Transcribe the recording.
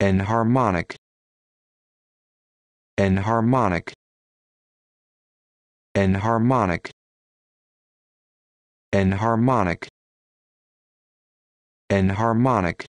enharmonic enharmonic enharmonic enharmonic enharmonic